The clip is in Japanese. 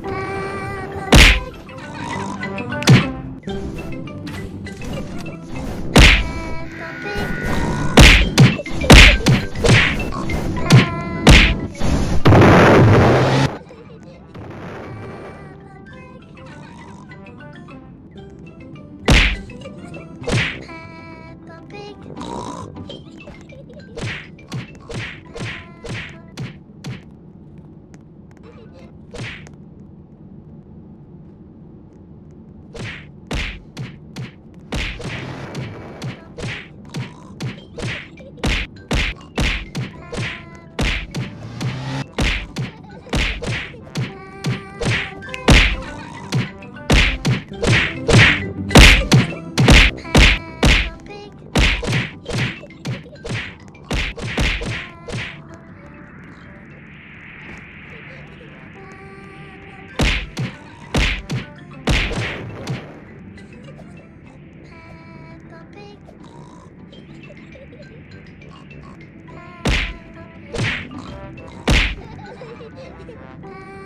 拜。うん。